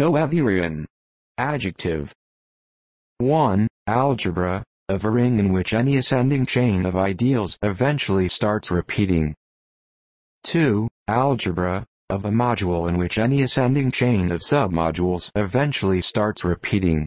Noetherian. Adjective. 1. Algebra, of a ring in which any ascending chain of ideals eventually starts repeating. 2. Algebra, of a module in which any ascending chain of submodules eventually starts repeating.